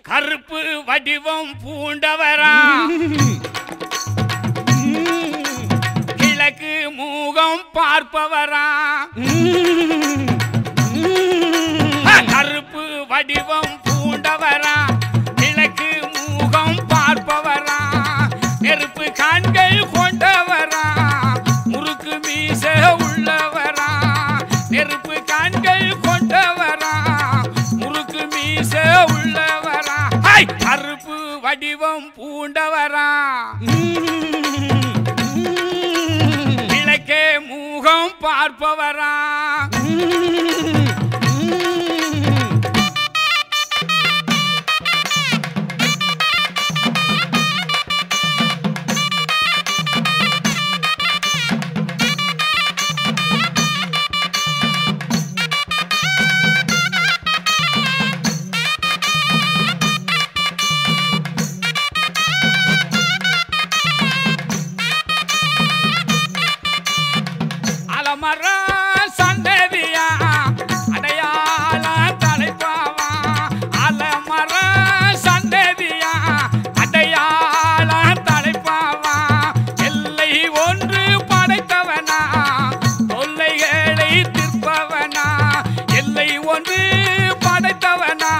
கருப்பு வடிவம் பூண்டவரா. கிழக்கு மூகம் பார்ப்பவரா. கருப்பு வடிவம் பூண்டவரா. கிழக்கு மூகம் பார்ப்பவரா. நெருப்பு கண்கள் கொண்டவரா. முறுக்கு மீச உள்ளவரா. நெருப்பு கண்கள் கொண்டவரா. முறுக்கு மீச உள்ளவரா. கருப்பு வடிவம் பூண்டவரா. கிழக்கே மூகம் பார்ப்பவரா. எல்லை படைத்தவனா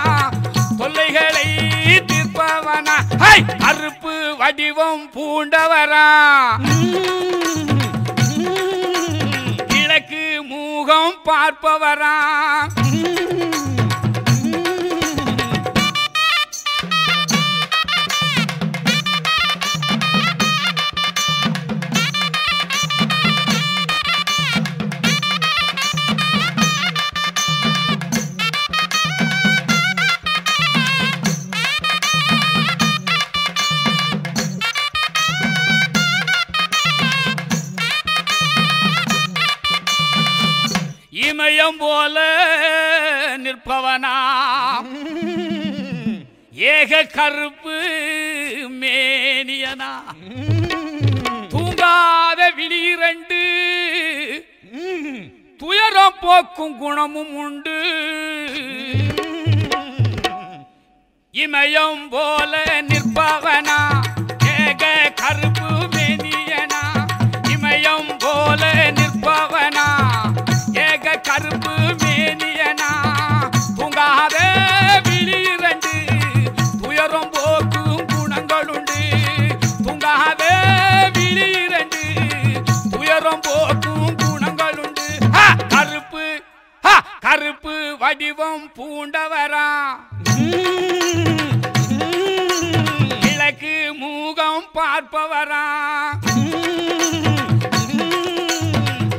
தொல்லைகளை தீர்ப்பவனா ஹை! அறுப்பு வடிவம் பூண்டவரா கிழக்கு மூகம் பார்ப்பவரா இமயம் போல நிற்பவனா? ஏக கருப்பு மேனியனா? தூங்காத விழிரண்டு துயரம் போக்கும் குணமும் உண்டு. இமயம் போல நிற்பவனா? ஏக கருப்பு மேனியனா? இமயம் போல நிற்பவனா? வடிவம் பூண்டவரா. கிழக்கு மூகம் பார்ப்பவரா.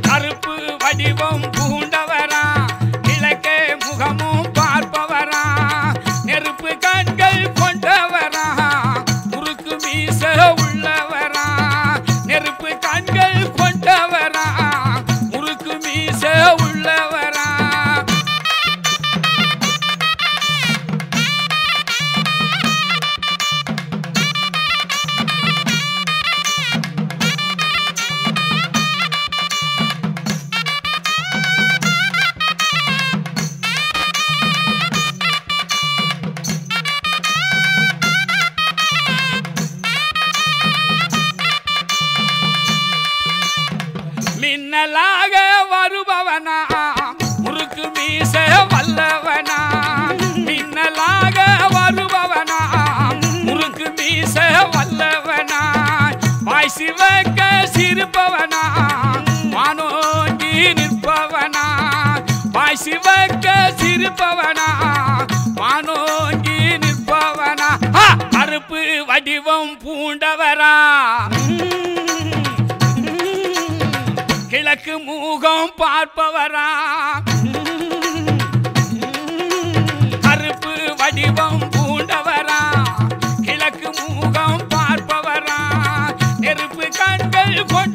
கருப்பு வடிவம் பூண்டவரா. கிழக்கே முகமும் பார்ப்பவரா. நெருப்பு கண்கள் சிவக்க சிறுபவனா வானோங்கி நிற்பவனா. வாய் சிவக்க சிறுபவனா வானோங்கி நிற்பவனா. அறுப்பு வடிவம் பூண்டவரா. கிழக்கு மூகம் பார்ப்பவரா. கண்கள்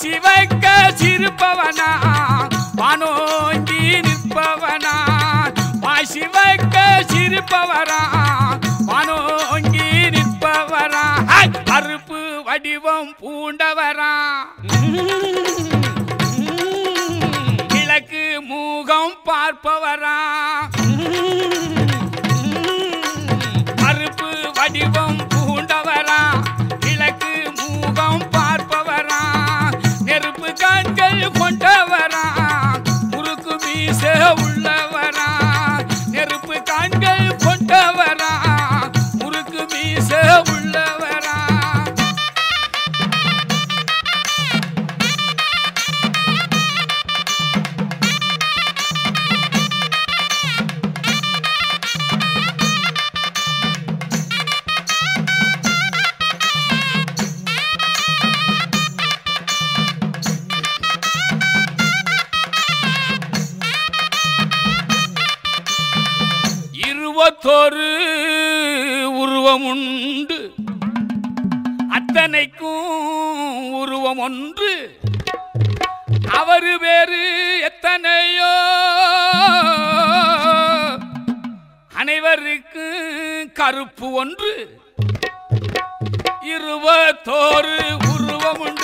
சிவக்க சிறுப்பவனா வானோங்கி நிற்பவனா? வாய் சிவக்க சிறுப்பவரா வானோங்கி நிற்பவரா? அறுப்பு வடிவம் பூண்டவரா? கிழக்கு மூகம் பார்ப்பவரா? Go சிறப்பு ஒன்று. இருவத்தோரு உருவமுண்டு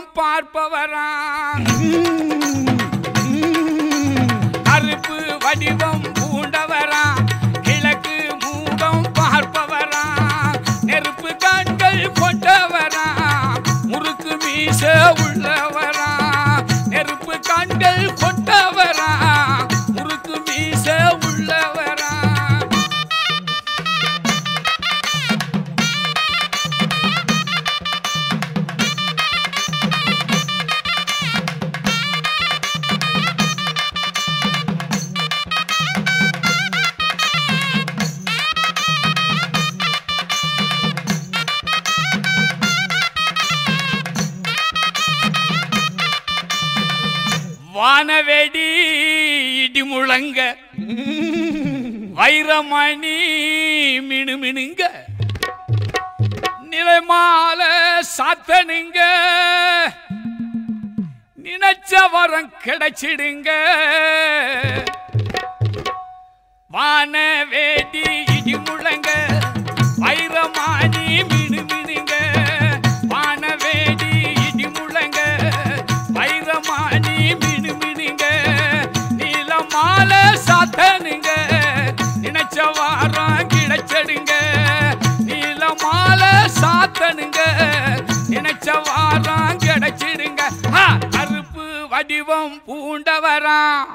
எங்கும் பார்ப்பவராம். அறுப்பு வடிவம் மால சாத்தனுங்க நினைச்ச வரம் கிடைச்சிடுங்க. வான வேடி இடி முழங்க. வைரமானி மிடுமிடுங்க வான வேடி இடி முழங்க. வைரமானி மிடுமிடுங்க நீலமால சாத்த கிடைச்ச வாரம் கிடைச்சிடுங்க. கருப்பு வடிவம் பூண்டவராம்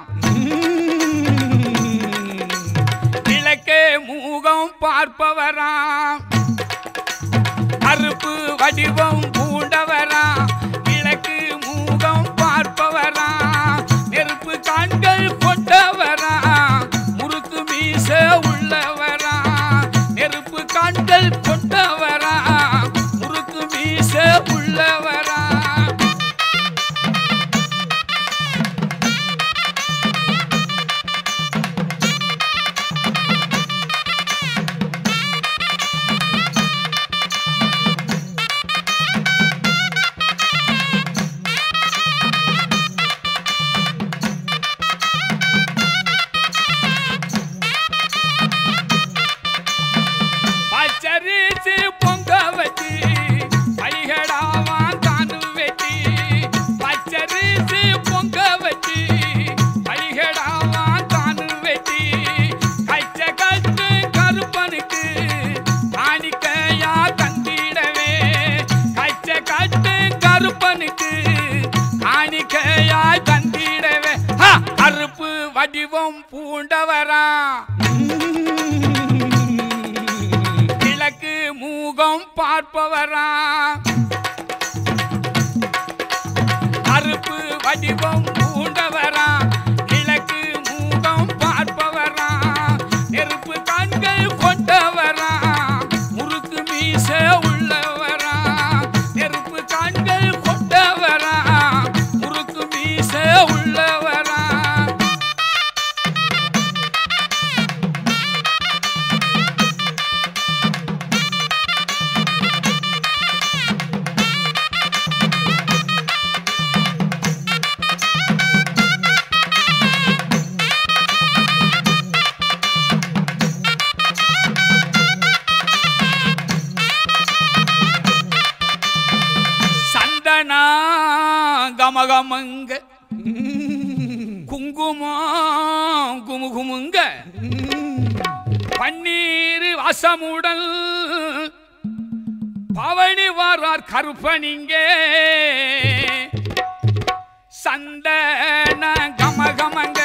கிழக்கே மூகம் பார்ப்பவராம் கருப்பு வடிவம் பூண்டவர். கமகமங்க. குங்குமம் குமுகுமுங்க. பன்னீர் வசமுடல். பவனி வாரார் கருப்பனிங்க சந்தன கமகமங்க.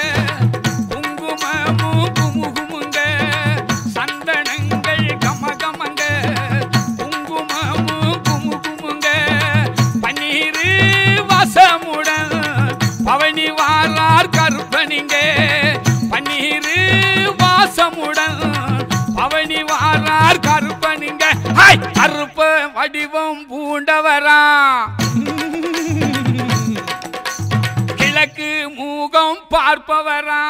அங்கே பன்னீர் வாசமுடன் பவனி வாரார் கருப்பனுங்க. ஹாய்! கருப்ப வடிவம் பூண்டவரா. கிழக்கு மூகம் பார்ப்பவரா.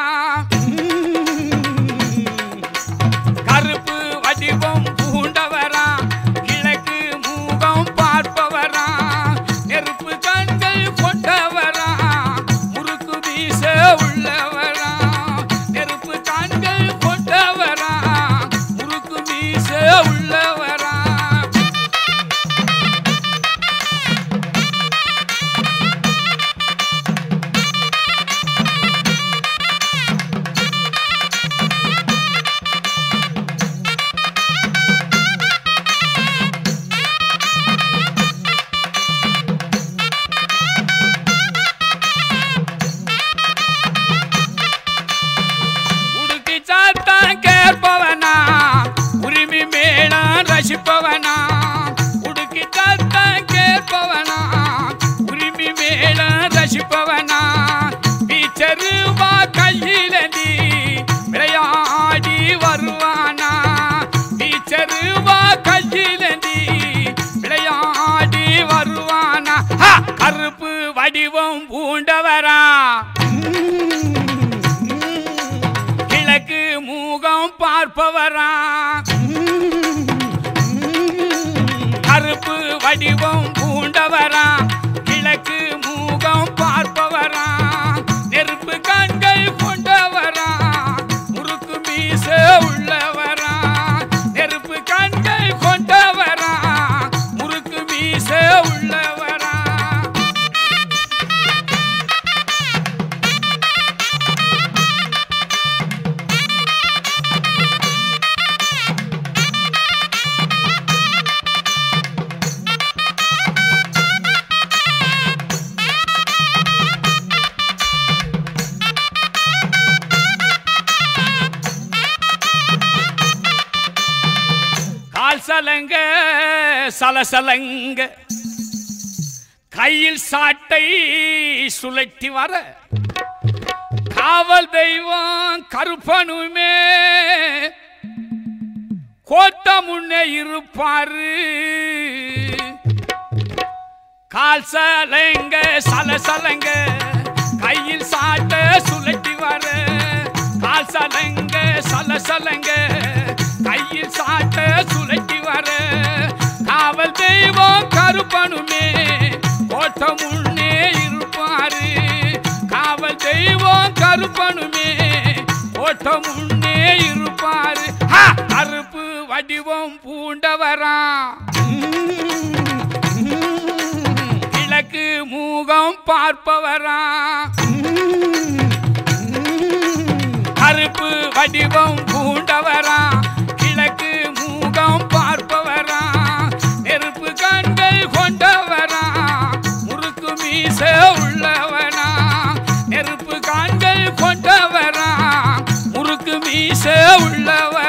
சலசலங்க சலசலங்க. கையில் சாட்டை சுழட்டி வர காவல் தெய்வம் கருப்பனுமே. கோட்ட முன்னே இருப்பாரு. கால் சலங்க சலசலங்க. கையில் சாட்ட சுழட்டி வர கால் சலங்க சலசலங்க. கையில் சாட்ட சுழட்டி அவள் தெய்வம் கருப்பனுமே. கோட்ட முன்னே இருப்பாரு. காவல் தெய்வம் கருப்பனுமே. கோட்ட முன்னே இருப்பாரு. ஹா! கருப்பு வடிவம் பூண்டவரா. கிழக்கு மூகம் பார்ப்பவரா. கருப்பு வடிவம் பூண்டவரா. கிழக்கு கொண்டவனா முறுக்கு மீச உள்ளவனா நெருப்பு காண்கள் கொண்டவனா முறுக்கு மீச உள்ளவரா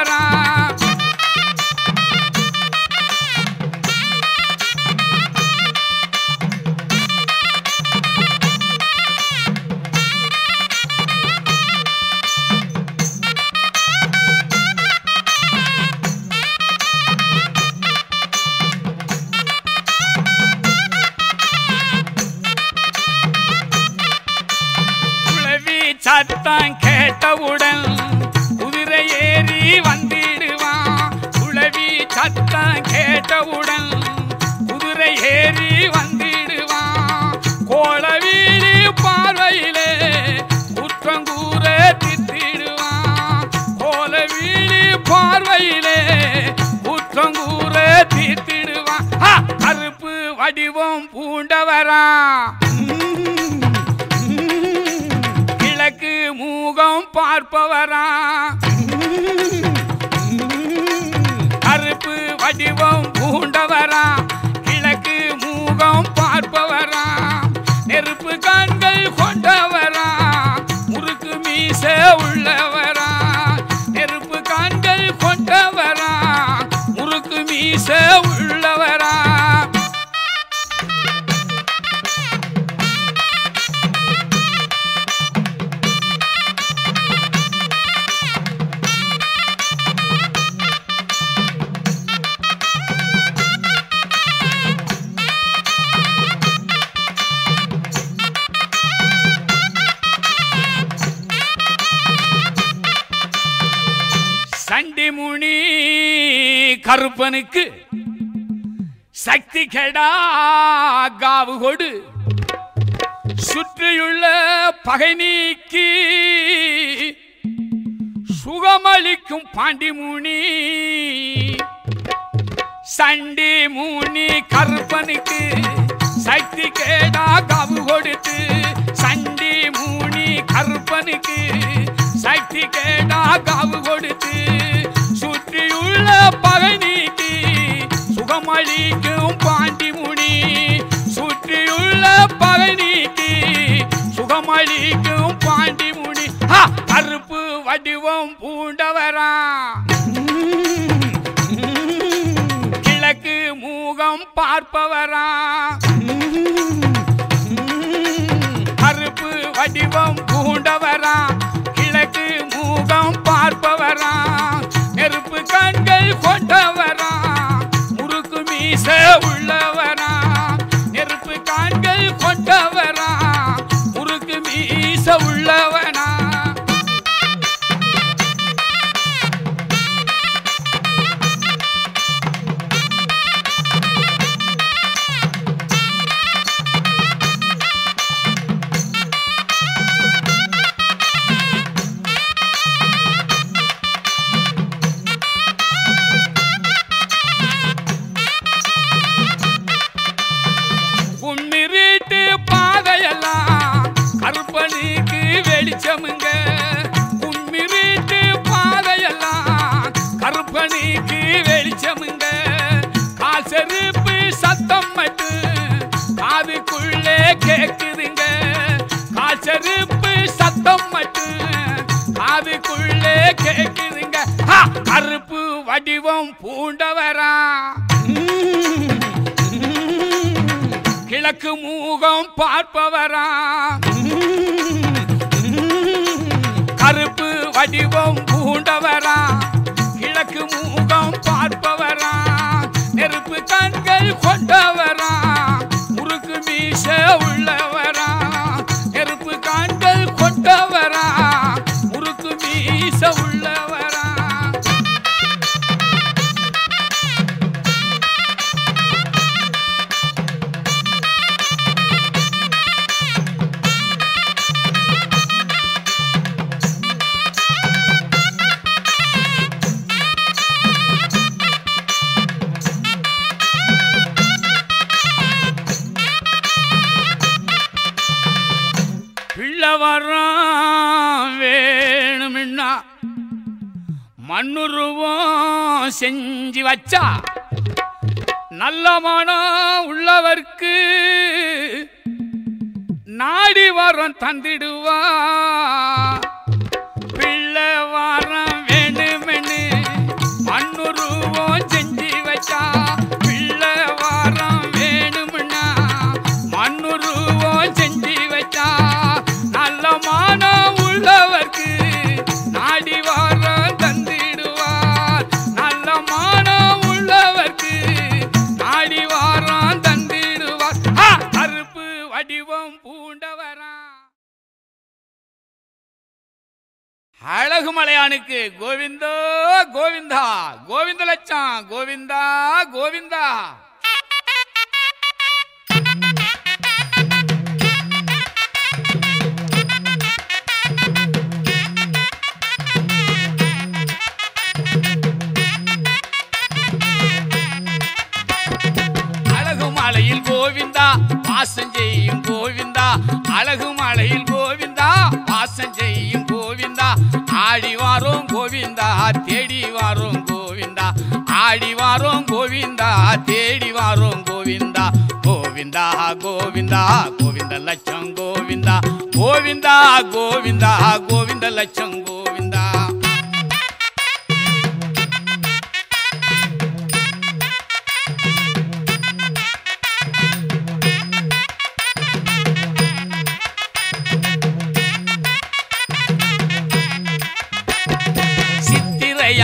கருப்பனுக்கு சக்தி கெடா காவு கொடு. சுற்றியுள்ள பகை நீக்கி சுகமளிக்கும் பாண்டிமுனி சண்டி மூனி கருப்பனுக்கு சக்தி கேடா காவு கொடுத்து. சண்டி மூனி கருப்பனுக்கு சக்தி கேடா காவு கொடுத்து. சுற்றியுள்ள பகை நீக்கும் பாண்டி பாண்டிமுனி சுற்றியுள்ள பகை நீக்கி சுகமளிக்கும் பாண்டிமுனி ஹா! கருப்பு வடிவம் பூண்டவரா. கிழக்கு மூகம் பார்ப்பவரா. கருப்பு வடிவம் வச்சா நல்ல மனம் உள்ளவர்க்கு நாடி வரம் தந்திடுவா. பிள்ளை வரம் அழகு மலையானுக்கு கோவிந்தோ கோவிந்தா கோவிந்த லட்சம் கோவிந்தா கோவிந்தா. அழகு மலையில் கோவிந்தா வாசம் செய்யும் கோவிந்தா. அழகு மலையில் கோவிந்தா ஆடி வாரோம் கோவிந்தா தேடி வாரோம் கோவிந்தா ஆடி வாரோம் கோவிந்தா தேடி வாரோம் கோவிந்தா கோவிந்தா கோவிந்தா கோவிந்த லட்சம் கோவிந்தா கோவிந்தா கோவிந்தா கோவிந்த லட்சம்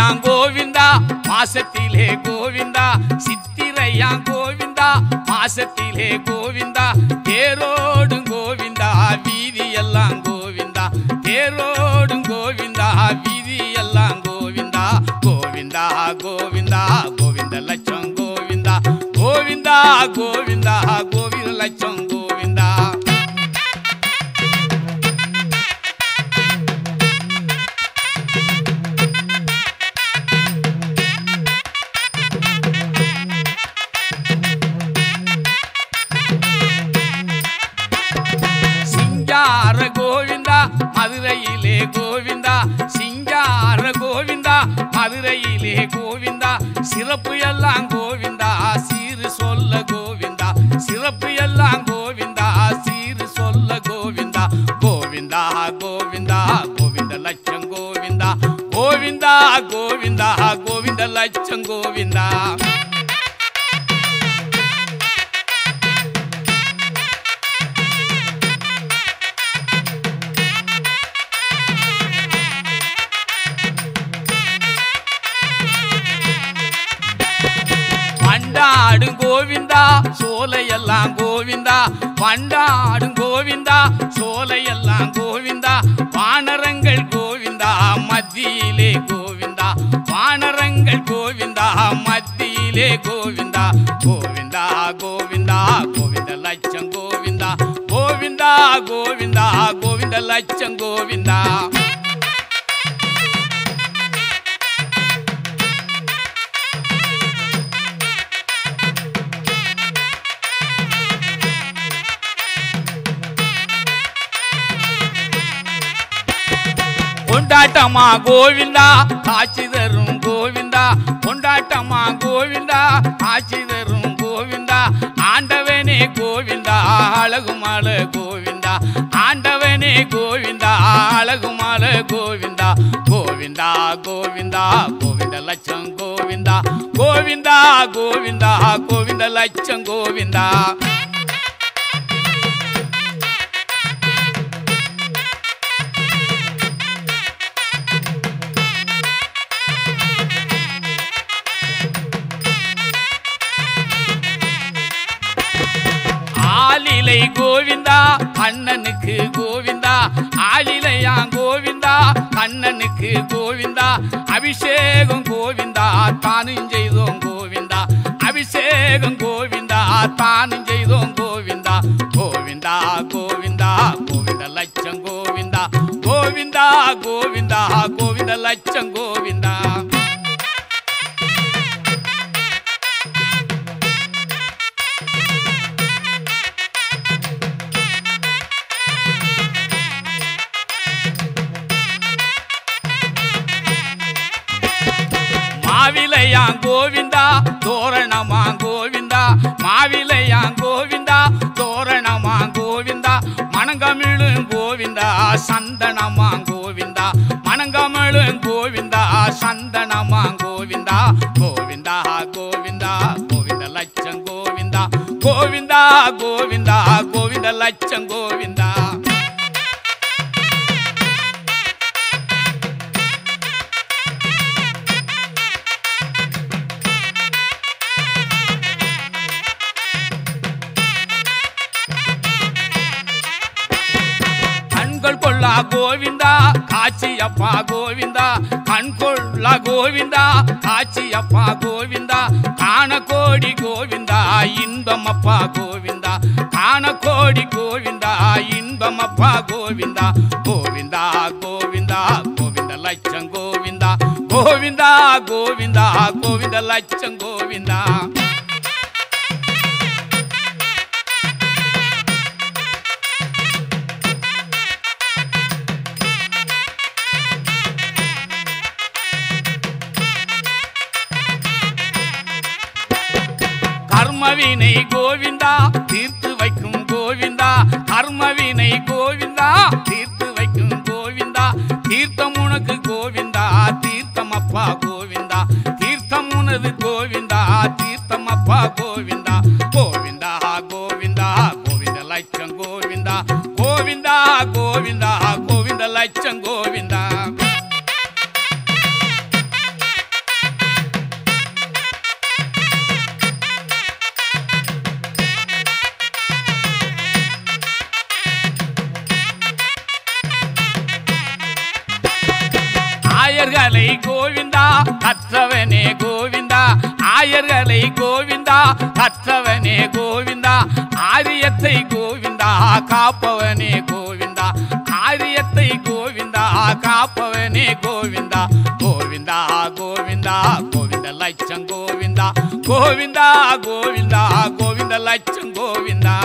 சித்திரையாங் கோவிந்தா மாசத்திலே கோவிந்தா சித்திரையாங் கோவிந்தா மாசத்திலே கோவிந்தா தேரோடும் கோவிந்தா வீதி எல்லாம் கோவிந்தா தேரோடும் கோவிந்தா வீதி எல்லாம் கோவிந்தா கோவிந்தா கோவிந்தா கோவிந்த லட்சம் கோவிந்தா கோவிந்தா கோவிந்தா கொண்டாட்டமா கோவிந்தா காட்சி தரும் கோவிந்தா கொண்டாட்டமா கோவிந்தா காட்சி தரும் கோவிந்தா ஆண்டவனே கோவிந்தா அழகுமால கோவிந்தா ஆண்டவனே கோவிந்தா அழகுமால கோவிந்தா கோவிந்தா கோவிந்தா கோவிந்த லட்சம் கோவிந்தா கோவிந்தா கோவிந்தா கோவிந்த லட்சம் கோவிந்தா. கோவிந்தா அண்ணனுக்கு கோவிந்தா ஆளிலையா கோவிந்தா அண்ணனுக்கு கோவிந்தா அபிஷேகம் கோவிந்தா தானும் செய்தோம் கோவிந்தா அபிஷேகம் கோவிந்தா தானும் செய்தோம் கோவிந்தா கோவிந்தா கோவிந்தா கோவிந்த லட்சம் கோவிந்தா கோவிந்தா கோவிந்தா கோவிந்த லட்சம் கோவிந்தா. கோவிந்தா தோரணமா கோவிந்தா மாவிலையா கோவிந்தா தோரணமா கோவிந்தா மணங்கமிழும் கோவிந்தா சந்தன கர்மவினை கோவிந்தா தீர்த்து வைக்கும் கோவிந்தா. கர்மவினை கோவிந்தா தீர்த்து வைக்கும் கோவிந்தா. தீர்த்தம் உனக்கு கோவிந்தா தீர்த்தம் அப்பா கோவிந்தா. தீர்த்தம் உனது கோவிந்தா தீர்த்தம் அப்பா கோவிந்தா. கோவிந்தா கோவிந்தா கோவிந்தா கோவிந்த லட்சம் கோவிந்தா கோவிந்தா கோவிந்தா கோவிந்த லட்சம் கோவிந்தா.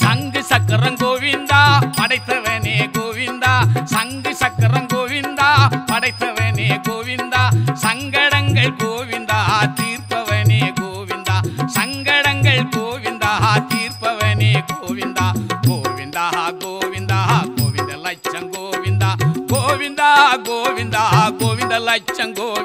சங்கு சக்கரம் கோவிந்தா படைத்தவனே கோவிந்த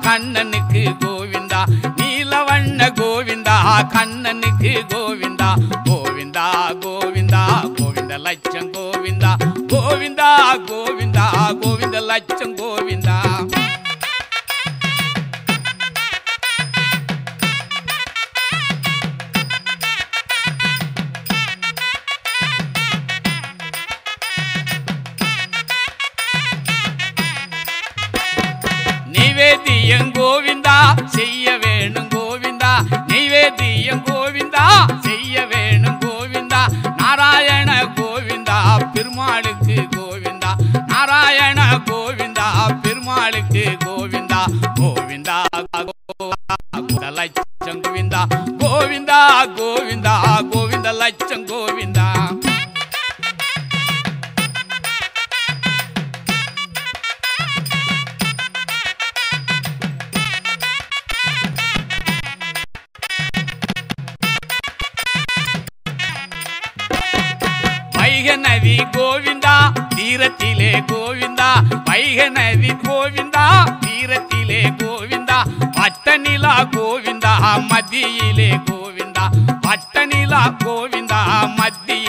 கண்ணனுக்கு கோவிந்தா நீலவண்ண கோவிந்தா கண்ணனுக்கு கோவிந்தா கோவிந்தா கோவிந்தா கோவிந்த லட்சம் கோவிந்தா கோவிந்தா கோவிந்தா கோவிந்த கோவிந்தா கோவிந்த லட்சம் கோவிந்தா. நதி கோவிந்தா தீரத்திலே கோவிந்தா. வைக நதி கோவிந்தா தீரத்திலே கோவிந்தா. பட்ட நிலா கோவிந்தா மத்தியிலே கோவிந்தா பட்டனிலா கோவிந்தா மத்திய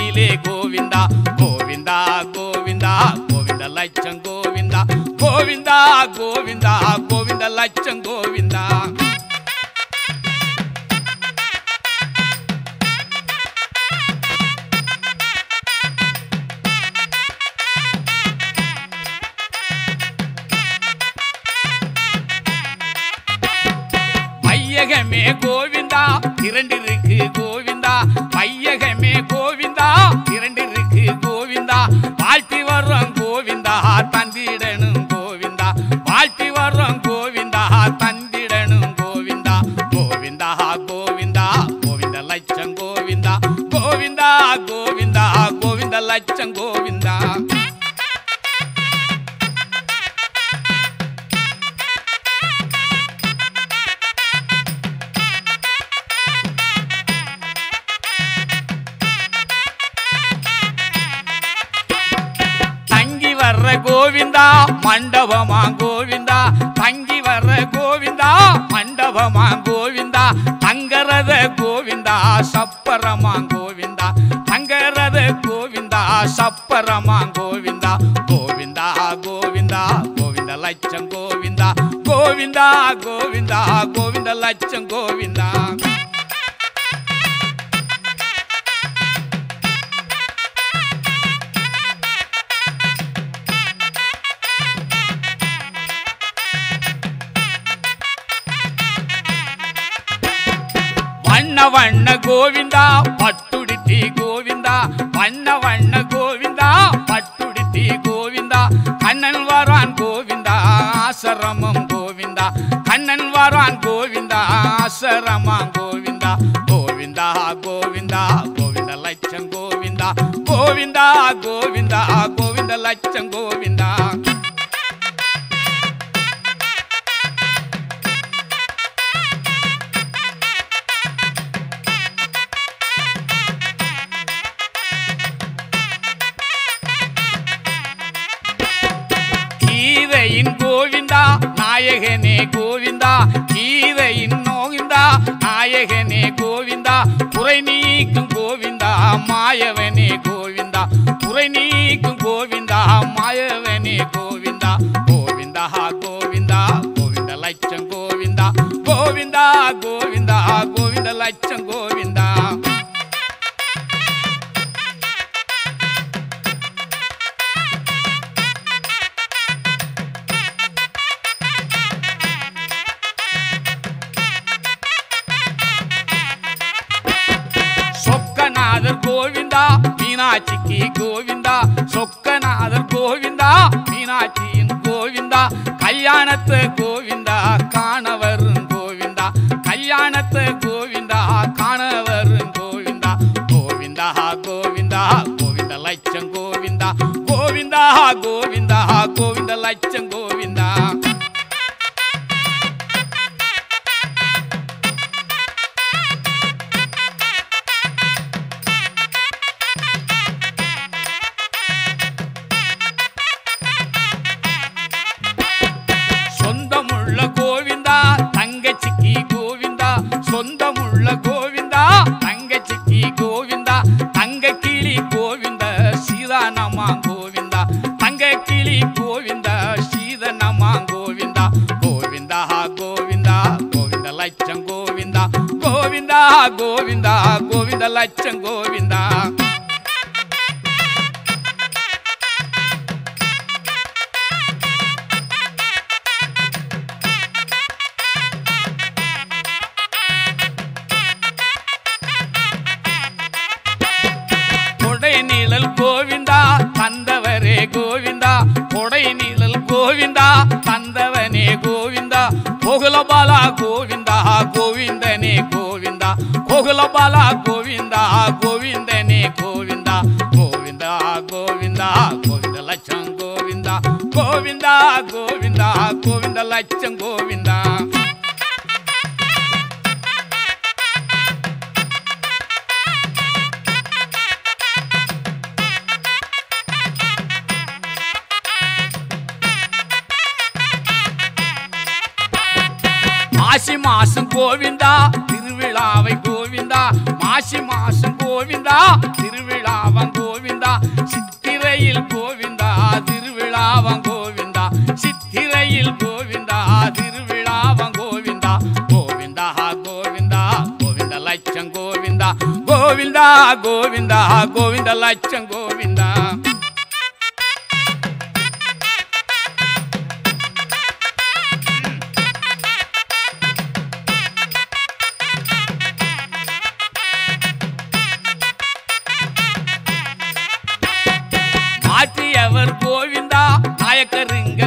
கோவிந்தா கோவிந்த லட்சம் கோவிந்தா. வண்ண வண்ண கோவிந்தா பட்டுடுத்தி கோவிந்தா. வண்ண வண்ண கோவிந்தா பட்டுடுத்தி கோவிந்தா. கண்ணன் வரான் கோவிந்தா சிரமம் கண்ணன் வாரான் கோவிந்தா ஆசரமா கோவிந்தா. கோவிந்தா கோவிந்தா கோவிந்த லட்சம் கோவிந்தா. கோவிந்தா கோவிந்தா கோவிந்த லட்சம் கோவிந்தா. நாயகனே கோவிந்தா கீதையின் நோகிந்தா நாயகனே கோவிந்தா குறை நீக்கும் கோவிந்தா மாயவனே கோவிந்தா. குறை நீக்கும் கோவிந்தா மாயவனே கோவிந்தா. கோவிந்தா கோவிந்தா கோவிந்த லட்சம் கோவிந்தா. கோவிந்தா கோவிந்தா கோவிந்த லட்சம் மீனாட்சிக்கு கோவிந்தா சொக்கநாதர் கோவிந்தா மீனாட்சியின் கோவிந்தா கல்யாணத்து கோவிந்தா ಗೋವಿಂದ ತಂದವನೇ ಗೋವಿಂದ ಕೋಗುಲ ಬಾಲ ಗೋವಿಂದ ಗೋವಿಂದನೇ ಗೋವಿಂದ ಕೋಗುಲ ಬಾಲ ಗೋವಿಂದ ಗೋವಿಂದನೇ ಗೋವಿಂದ ಗೋವಿಂದ ಗೋವಿಂದ ಗೋವಿಂದ ಲಕ್ಷಂ ಗೋವಿಂದ ಗೋವಿಂದ ಗೋವಿಂದ ಗೋವಿಂದ ಲಕ್ಷಂ ಗೋವಿಂದ அச்சங்கோவிந்தா மாற்றியவர் கோவிந்தா நாயக்கருங்க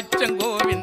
அச்சங்கோவின்